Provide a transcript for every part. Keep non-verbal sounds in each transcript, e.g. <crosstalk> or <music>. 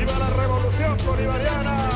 ¡Viva la revolución bolivariana!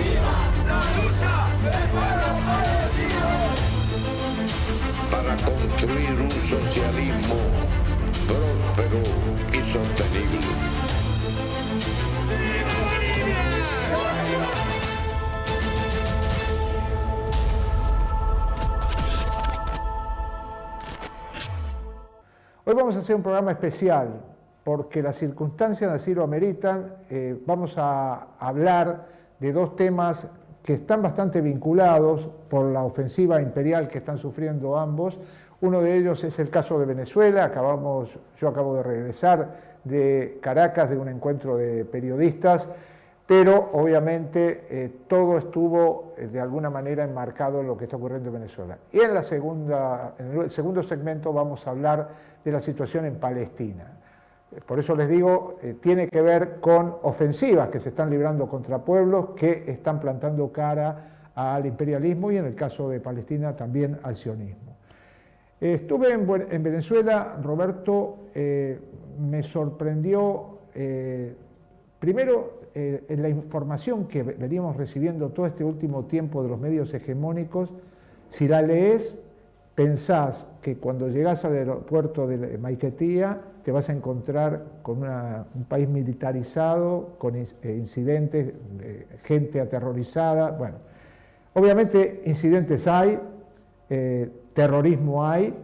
¡Viva la lucha del pueblo Para construir un socialismo próspero y sostenible. Hoy vamos a hacer un programa especial porque las circunstancias así lo ameritan. Eh, vamos a hablar de dos temas que están bastante vinculados por la ofensiva imperial que están sufriendo ambos. Uno de ellos es el caso de Venezuela. Yo acabo de regresar de Caracas de un encuentro de periodistas, pero obviamente eh, todo estuvo eh, de alguna manera enmarcado en lo que está ocurriendo en Venezuela. Y en, el segundo segmento vamos a hablar de la situación en Palestina. Por eso les digo, eh, tiene que ver con ofensivas que se están librando contra pueblos que están plantando cara al imperialismo y en el caso de Palestina también al sionismo. estuve en, Venezuela, Roberto, me sorprendió eh, primero la información que veníamos recibiendo todo este último tiempo de los medios hegemónicos, si la lees pensás que cuando llegás al aeropuerto de Maiquetía te vas a encontrar con un país militarizado, con eh, incidentes, eh, gente aterrorizada. Bueno, obviamente incidentes hay, terrorismo hay,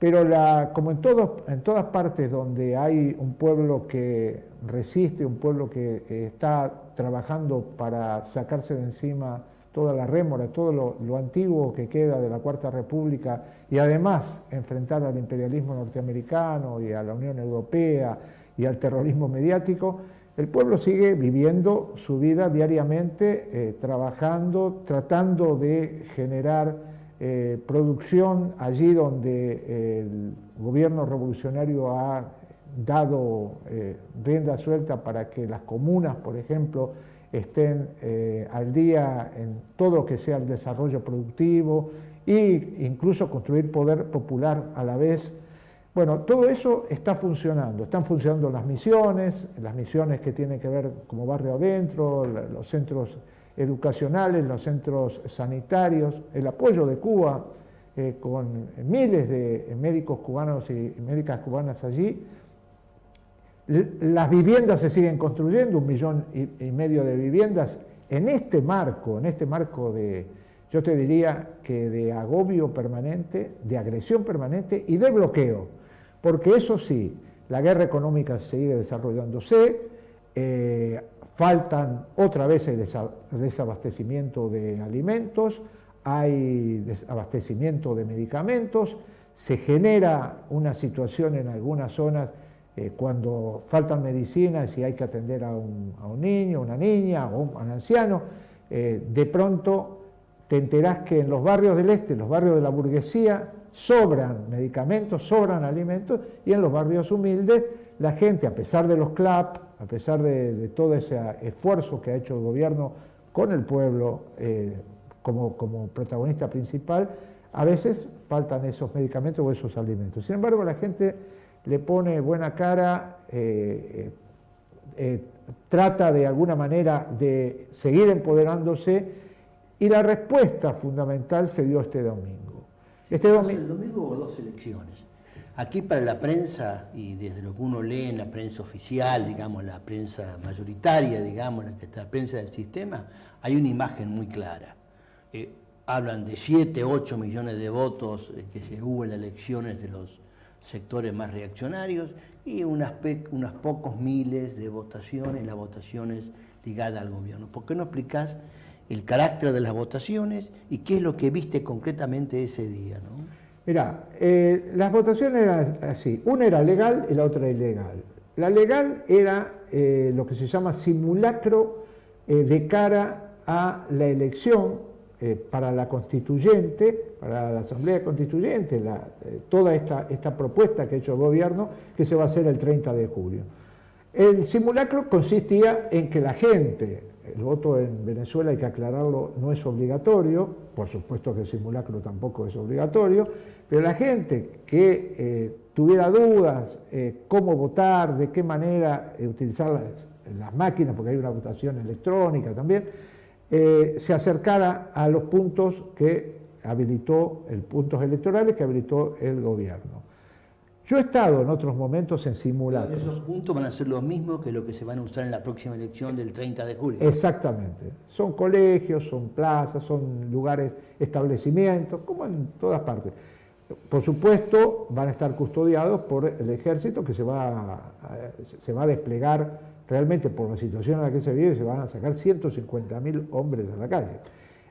pero la, como en, en todas partes donde hay un pueblo que resiste, un pueblo que está trabajando para sacarse de encima toda la rémora, todo lo, antiguo que queda de la Cuarta República y además enfrentar al imperialismo norteamericano y a la Unión Europea y al terrorismo mediático, el pueblo sigue viviendo su vida diariamente, eh, trabajando, tratando de generar eh, producción allí donde el gobierno revolucionario ha dado eh, rienda suelta para que las comunas, por ejemplo, estén eh, al día en todo lo que sea el desarrollo productivo e incluso construir poder popular a la vez. Bueno, todo eso está funcionando, están funcionando las misiones, las misiones que tienen que ver como barrio adentro, los centros educacionales, los centros sanitarios, el apoyo de Cuba eh, con miles de médicos cubanos y médicas cubanas allí, las viviendas se siguen construyendo, un millón y, medio de viviendas, en este marco, en este marco de, yo te diría que de agobio permanente, de agresión permanente y de bloqueo. Porque eso sí, la guerra económica sigue desarrollándose, eh, faltan otra vez el desabastecimiento de alimentos, hay desabastecimiento de medicamentos, se genera una situación en algunas zonas eh, cuando faltan medicinas y hay que atender a un, a niño, una niña o un, un anciano, eh, de pronto te enterás que en los barrios del este, los barrios de la burguesía, sobran medicamentos, sobran alimentos, y en los barrios humildes la gente, a pesar de los CLAP, a pesar de, todo ese esfuerzo que ha hecho el gobierno con el pueblo eh, como, como protagonista principal, a veces faltan esos medicamentos o esos alimentos. Sin embargo, la gente le pone buena cara, eh, eh, trata de alguna manera de seguir empoderándose y la respuesta fundamental se dio este domingo. Este domingo... El domingo hubo dos elecciones. Aquí para la prensa, y desde lo que uno lee en la prensa oficial, digamos, la prensa mayoritaria, digamos, la prensa del sistema, hay una imagen muy clara. hablan de 7, 8 millones de votos que se hubo en las elecciones de los sectores más reaccionarios y unas, unas pocos miles de votaciones, las votaciones ligadas al gobierno. ¿Por qué no explicás el carácter de las votaciones y qué es lo que viste concretamente ese día? ¿no? Mirá, eh, las votaciones eran así, una era legal y la otra ilegal. La legal era eh, lo que se llama simulacro eh, de cara a la elección para la constituyente, para la Asamblea Constituyente, toda esta, esta propuesta que ha hecho el gobierno, que se va a hacer el 30 de julio. El simulacro consistía en que la gente el voto en Venezuela, hay que aclararlo, no es obligatorio, por supuesto que el simulacro tampoco es obligatorio, pero la gente que eh, tuviera dudas eh, cómo votar, de qué manera eh, utilizar las, las, máquinas, porque hay una votación electrónica también, se acercara a los puntos que habilitó, el puntos electorales que habilitó el gobierno. Yo he estado en otros momentos en simulacros. Esos puntos van a ser los mismos que lo que se van a usar en la próxima elección del 30 de julio. Exactamente. Son colegios, son plazas, son lugares, establecimientos, como en todas partes. Por supuesto, van a estar custodiados por el ejército que se va a, se va a desplegar realmente por la situación en la que se vive, se van a sacar 150.000 hombres de la calle.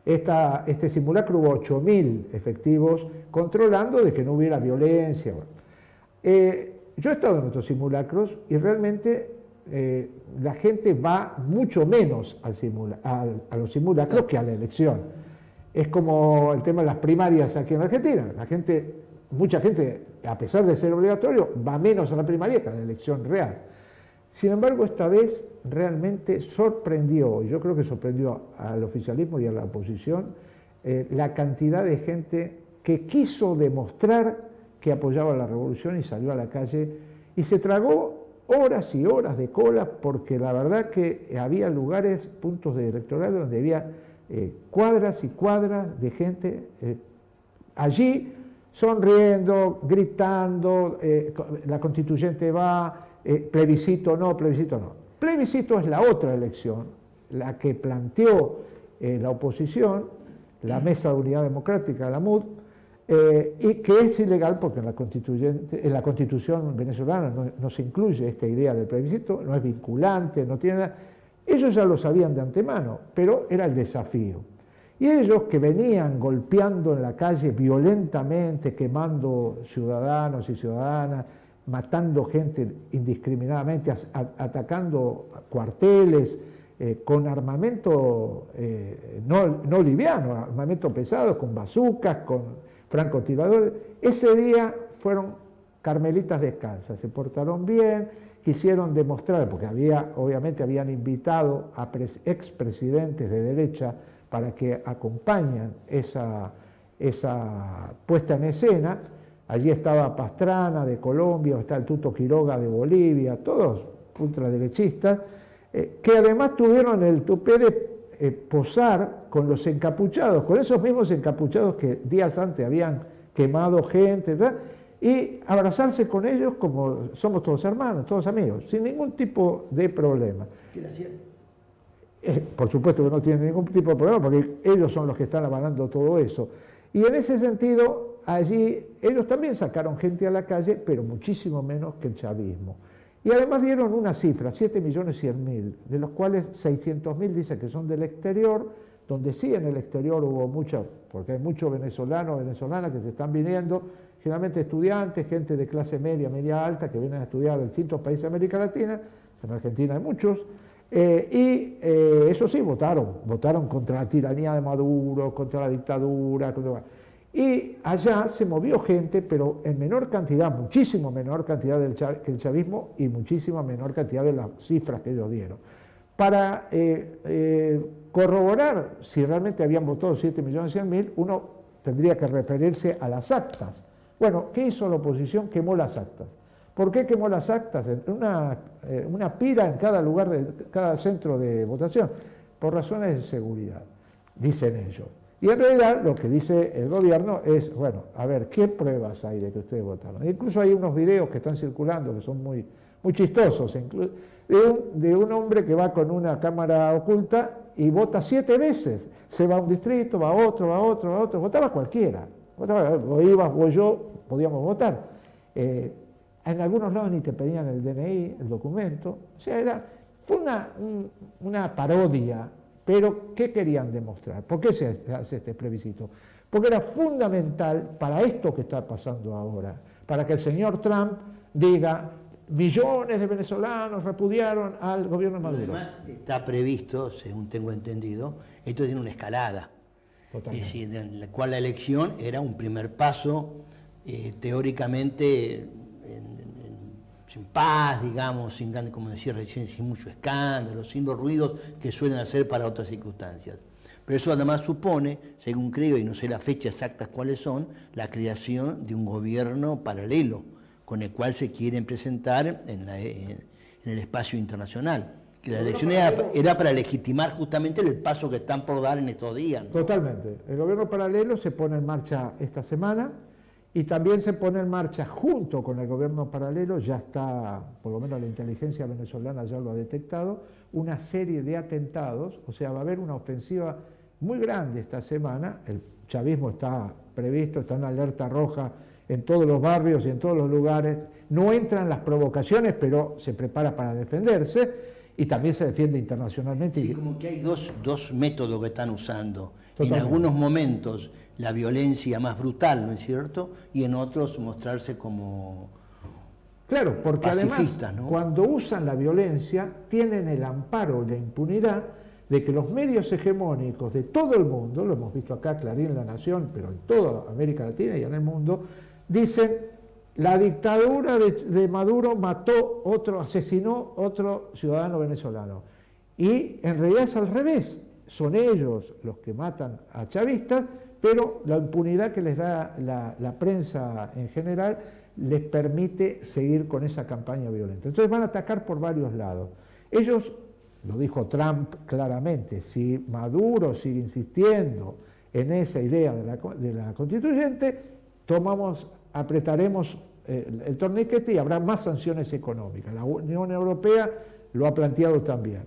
Esta, este simulacro hubo 8.000 efectivos controlando de que no hubiera violencia. Eh, yo he estado en otros simulacros y realmente eh, la gente va mucho menos a los simulacros que a la elección. Es como el tema de las primarias aquí en Argentina. La gente, mucha gente, a pesar de ser obligatorio, va menos a la primaria que a la elección real. Sin embargo, esta vez realmente sorprendió, yo creo que sorprendió al oficialismo y a la oposición, eh, la cantidad de gente que quiso demostrar que apoyaba la revolución y salió a la calle y se tragó horas y horas de cola porque la verdad que había lugares, puntos de electoral donde había eh, cuadras y cuadras de gente eh, allí sonriendo, gritando, eh, la constituyente va, plebiscito no, plebiscito no. Plebiscito es la otra elección, la que planteó la oposición, la Mesa de Unidad Democrática, la MUD, eh, y que es ilegal porque en en la constitución venezolana no, se incluye esta idea del plebiscito, no es vinculante, no tiene nada. Ellos ya lo sabían de antemano, pero era el desafío. Y ellos que venían golpeando en la calle violentamente, quemando ciudadanos y ciudadanas, matando gente indiscriminadamente, atacando cuarteles, eh, con armamento eh, no, no liviano, armamento pesado, con bazucas, con francotiradores. Ese día fueron carmelitas descalzas, se portaron bien, quisieron demostrar, porque había, obviamente habían invitado a expresidentes de derecha para que acompañen esa, esa puesta en escena. Allí estaba Pastrana de Colombia, está el Tuto Quiroga de Bolivia, todos ultraderechistas, eh, que además tuvieron el tupé de eh, posar con los encapuchados, con esos mismos encapuchados que días antes habían quemado gente, y abrazarse con ellos como somos todos hermanos, todos amigos, sin ningún tipo de problema. ¿Qué eh, por supuesto que no tienen ningún tipo de problema porque ellos son los que están avalando todo eso. Y en ese sentido, allí ellos también sacaron gente a la calle, pero muchísimo menos que el chavismo. Y además dieron una cifra, 7.100.000, de los cuales 600.000 dicen que son del exterior, donde sí en el exterior hubo mucho, porque hay muchos venezolanos, venezolanas que se están viniendo, generalmente estudiantes, gente de clase media, media alta, que vienen a estudiar en distintos países de América Latina, en Argentina hay muchos, eh, y eh, eso sí, votaron, votaron contra la tiranía de Maduro, contra la dictadura, contra... Y allá se movió gente, pero en menor cantidad, muchísimo menor cantidad del que el chavismo y muchísima menor cantidad de las cifras que ellos dieron. Para eh, eh, corroborar si realmente habían votado 7.100.000, uno tendría que referirse a las actas. Bueno, ¿qué hizo la oposición? Quemó las actas. ¿Por qué quemó las actas? Una, eh, una pira en cada lugar, de cada centro de votación, por razones de seguridad, dicen ellos. Y en realidad lo que dice el gobierno es, bueno, a ver, ¿qué pruebas hay de que ustedes votaron? Incluso hay unos videos que están circulando que son muy, muy chistosos, de un, hombre que va con una cámara oculta y vota siete veces. Se va a un distrito, va a otro, va a otro, va a otro, votaba cualquiera. Votaba, o ibas o yo, podíamos votar. Eh, en algunos lados ni te pedían el DNI, el documento. O sea, era, fue una, una parodia pero, ¿qué querían demostrar? ¿Por qué se hace este plebiscito? Porque era fundamental para esto que está pasando ahora, para que el señor Trump diga, millones de venezolanos repudiaron al gobierno de Maduro. Además, está previsto, según tengo entendido, esto tiene una escalada. Totalmente. Es decir, en la cual la elección era un primer paso, eh, teóricamente, sin paz, digamos, sin, como decía recién, sin mucho escándalo, sin los ruidos que suelen hacer para otras circunstancias. Pero eso además supone, según creo, y no sé las fechas exactas cuáles son, la creación de un gobierno paralelo con el cual se quieren presentar en, el espacio internacional. Que la elección era, para legitimar justamente el paso que están por dar en estos días. Totalmente. El gobierno paralelo se pone en marcha esta semana y también se pone en marcha junto con el gobierno paralelo, ya está, por lo menos la inteligencia venezolana ya lo ha detectado, una serie de atentados, o sea, va a haber una ofensiva muy grande esta semana, el chavismo está previsto, está en alerta roja en todos los barrios y en todos los lugares, no entran las provocaciones, pero se prepara para defenderse y también se defiende internacionalmente. Sí, como que hay dos, métodos que están usando. En algunos momentos la violencia más brutal, ¿no es cierto? Y en otros mostrarse como Claro, porque además cuando usan la violencia tienen el amparo y la impunidad de que los medios hegemónicos de todo el mundo, lo hemos visto acá, Clarín la Nación, pero en toda América Latina y en el mundo, dicen la dictadura de, Maduro mató otro, asesinó otro ciudadano venezolano. Y en realidad es al revés, son ellos los que matan a chavistas, pero la impunidad que les da la, la prensa en general les permite seguir con esa campaña violenta. Entonces van a atacar por varios lados. Ellos lo dijo Trump claramente, si Maduro sigue insistiendo en esa idea de la, constituyente, tomamos, apretaremos el, el torniquete y habrá más sanciones económicas. La Unión Europea lo ha planteado también.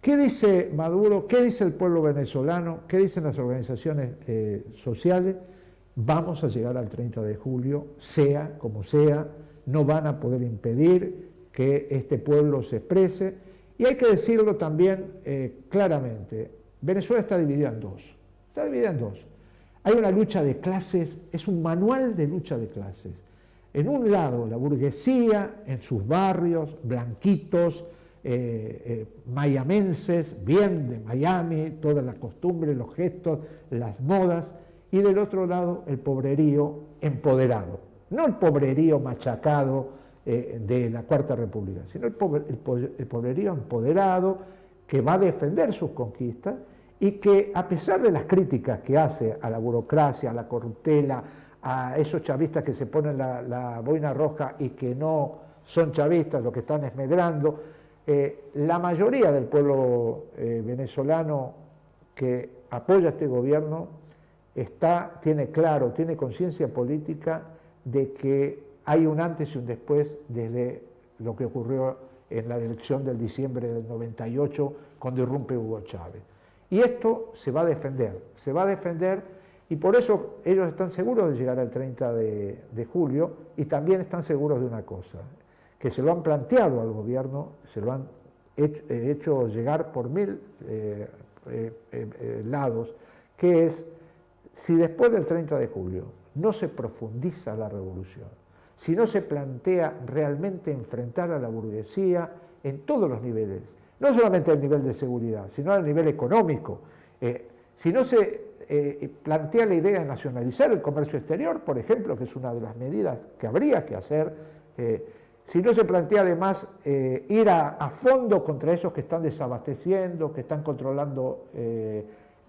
¿Qué dice Maduro? ¿Qué dice el pueblo venezolano? ¿Qué dicen las organizaciones eh, sociales? Vamos a llegar al 30 de julio, sea como sea, no van a poder impedir que este pueblo se exprese y hay que decirlo también eh, claramente, Venezuela está dividida en dos, está dividida en dos. Hay una lucha de clases, es un manual de lucha de clases. En un lado, la burguesía, en sus barrios, blanquitos, eh, eh, mayamenses, bien de Miami, todas las costumbres, los gestos, las modas, y del otro lado, el pobrerío empoderado. No el pobrerío machacado, eh, de la Cuarta República, sino el, pobrerío empoderado que va a defender sus conquistas y que a pesar de las críticas que hace a la burocracia, a la corruptela, a esos chavistas que se ponen la, boina roja y que no son chavistas, lo que están esmedrando, eh, la mayoría del pueblo eh, venezolano que apoya este gobierno está, tiene claro, tiene conciencia política de que hay un antes y un después desde lo que ocurrió en la elección del diciembre del 98 cuando irrumpe Hugo Chávez. Y esto se va a defender, se va a defender y por eso ellos están seguros de llegar al 30 de, julio y también están seguros de una cosa, que se lo han planteado al gobierno, se lo han hecho, llegar por mil eh, eh, eh, lados, que es si después del 30 de julio no se profundiza la revolución, si no se plantea realmente enfrentar a la burguesía en todos los niveles, no solamente el nivel de seguridad, sino al nivel económico. Eh, si no se eh, plantea la idea de nacionalizar el comercio exterior, por ejemplo, que es una de las medidas que habría que hacer, eh, si no se plantea además ir a, fondo contra esos que están desabasteciendo, que están controlando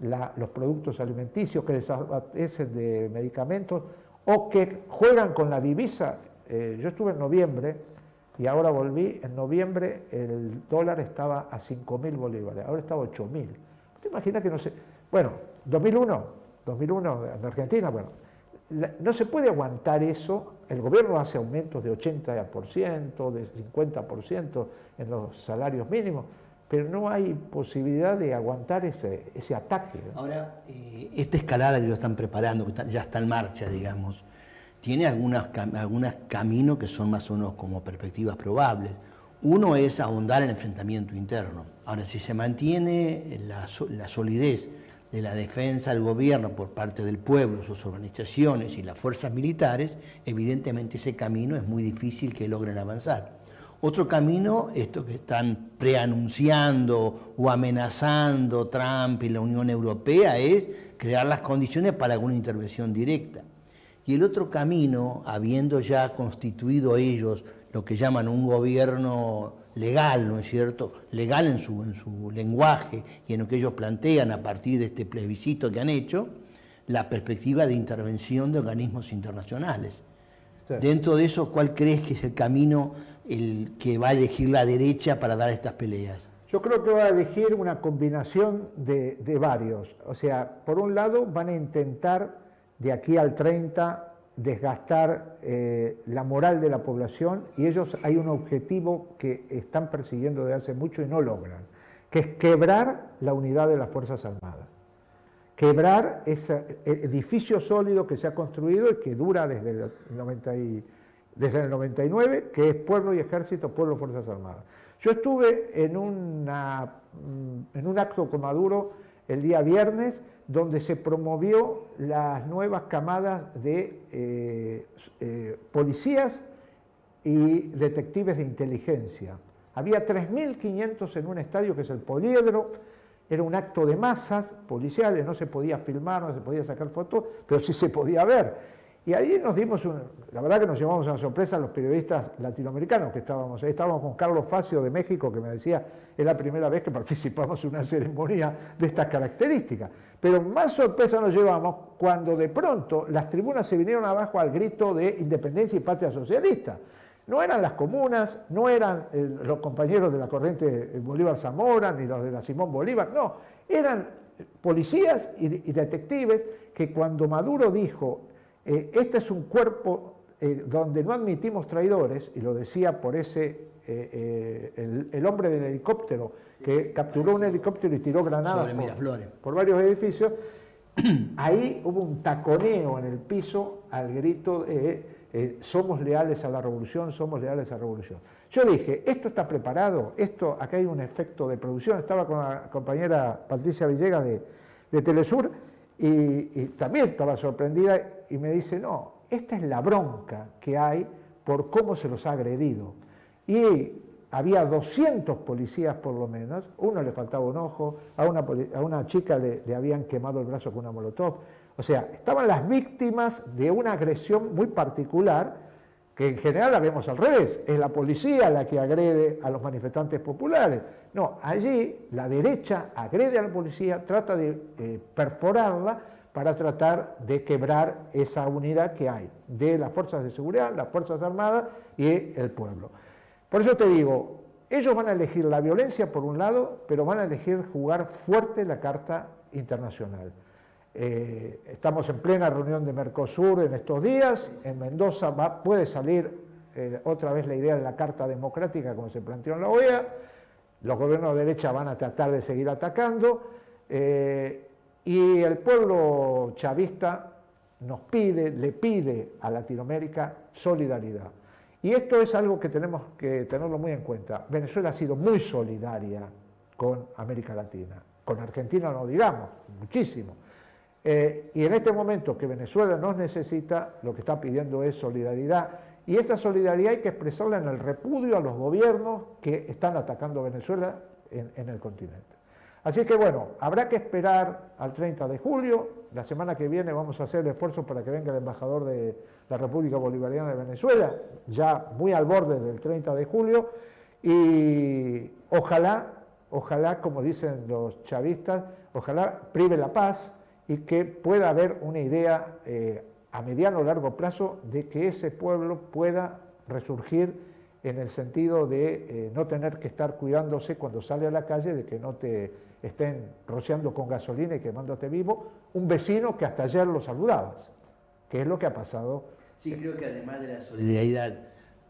los productos alimenticios, que desabastecen de medicamentos, o que juegan con la divisa. Eh, yo estuve en noviembre y ahora volví, en noviembre el dólar estaba a 5.000 bolívares, ahora está a 8.000. ¿Te imaginas que no sé? Bueno, 2001, 2001 en Argentina, bueno, no se puede aguantar eso, el gobierno hace aumentos de 80%, de 50% en los salarios mínimos, pero no hay posibilidad de aguantar ese, ataque. Ahora, eh, esta escalada que ellos están preparando, que ya está en marcha, digamos, tiene algunos caminos que son más o menos como perspectivas probables. Uno es ahondar el enfrentamiento interno. Ahora, si se mantiene la solidez de la defensa del gobierno por parte del pueblo, sus organizaciones y las fuerzas militares, evidentemente ese camino es muy difícil que logren avanzar. Otro camino, esto que están preanunciando o amenazando Trump y la Unión Europea, es crear las condiciones para alguna intervención directa. Y el otro camino, habiendo ya constituido ellos lo que llaman un gobierno legal, ¿no es cierto? Legal en su, en su lenguaje y en lo que ellos plantean a partir de este plebiscito que han hecho, la perspectiva de intervención de organismos internacionales. Dentro de eso, ¿cuál crees que es el camino el que va a elegir la derecha para dar estas peleas? Yo creo que va a elegir una combinación de, de varios. O sea, por un lado van a intentar de aquí al 30 desgastar eh, la moral de la población y ellos hay un objetivo que están persiguiendo desde hace mucho y no logran, que es quebrar la unidad de las Fuerzas Armadas, quebrar ese edificio sólido que se ha construido y que dura desde el, 90 desde el 99, que es pueblo y ejército, pueblo y Fuerzas Armadas. Yo estuve en, mm, en un acto con Maduro el día viernes, donde se promovió las nuevas camadas de eh, eh, policías y detectives de inteligencia. Había 3.500 en un estadio que es el Poliedro, era un acto de masas policiales, no se podía filmar, no se podía sacar fotos, pero sí se podía ver. Y ahí nos dimos, la verdad que nos llevamos una sorpresa los periodistas latinoamericanos que estábamos ahí. Estábamos con Carlos Facio de México, que me decía, es la primera vez que participamos en una ceremonia de estas características. Pero más sorpresa nos llevamos cuando de pronto las tribunas se vinieron abajo al grito de independencia y patria socialista. No eran las comunas, no eran eh, los compañeros de la corriente Bolívar Zamora, ni los de la Simón Bolívar, no, eran policías y detectives que cuando Maduro dijo eh, este es un cuerpo eh, donde no admitimos traidores, y lo decía por ese, eh, el, hombre del helicóptero, que capturó un helicóptero y tiró granadas por, varios edificios, <clears throat> ahí hubo un taconeo en el piso al grito de somos leales a la revolución, somos leales a la revolución. Yo dije, esto está preparado, esto, acá hay un efecto de producción, estaba con la compañera Patricia Villegas de, de Telesur, y, también estaba sorprendida y me dice, no, esta es la bronca que hay por cómo se los ha agredido. Y había 200 policías por lo menos, uno le faltaba un ojo, a una, a una chica le, habían quemado el brazo con una molotov. O sea, estaban las víctimas de una agresión muy particular que en general la vemos al revés, es la policía la que agrede a los manifestantes populares. No, allí la derecha agrede a la policía, trata de eh, perforarla para tratar de quebrar esa unidad que hay de las fuerzas de seguridad, las fuerzas armadas y el pueblo. Por eso te digo, ellos van a elegir la violencia por un lado, pero van a elegir jugar fuerte la carta internacional. Eh, estamos en plena reunión de Mercosur en estos días. En Mendoza puede salir eh, otra vez la idea de la Carta Democrática como se planteó en la OEA. Los gobiernos de derecha van a tratar de seguir atacando. Eh, y el pueblo chavista nos pide, le pide a Latinoamérica solidaridad. Y esto es algo que tenemos que tenerlo muy en cuenta. Venezuela ha sido muy solidaria con América Latina. Con Argentina no digamos, muchísimo. Eh, y en este momento que Venezuela nos necesita, lo que está pidiendo es solidaridad. Y esta solidaridad hay que expresarla en el repudio a los gobiernos que están atacando a Venezuela en, el continente. Así que bueno, habrá que esperar al 30 de julio. La semana que viene vamos a hacer el esfuerzo para que venga el embajador de la República Bolivariana de Venezuela, ya muy al borde del 30 de julio. Y ojalá, ojalá, como dicen los chavistas, ojalá prive la paz y que pueda haber una idea eh, a mediano o largo plazo de que ese pueblo pueda resurgir en el sentido de eh, no tener que estar cuidándose cuando sale a la calle, de que no te estén rociando con gasolina y quemándote vivo, un vecino que hasta ayer lo saludabas, que es lo que ha pasado. Sí, creo que además de la solidaridad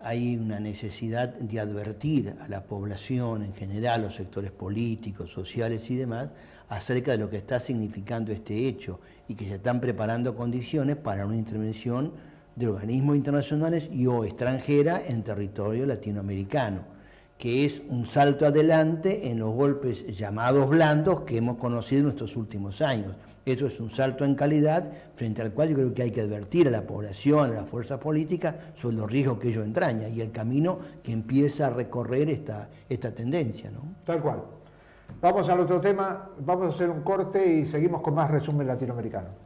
hay una necesidad de advertir a la población en general, los sectores políticos, sociales y demás, acerca de lo que está significando este hecho y que se están preparando condiciones para una intervención de organismos internacionales y o extranjera en territorio latinoamericano, que es un salto adelante en los golpes llamados blandos que hemos conocido en estos últimos años. Eso es un salto en calidad frente al cual yo creo que hay que advertir a la población, a las fuerzas políticas sobre los riesgos que ello entraña y el camino que empieza a recorrer esta, esta tendencia. ¿no? Tal cual. Vamos al otro tema, vamos a hacer un corte y seguimos con más resumen latinoamericano.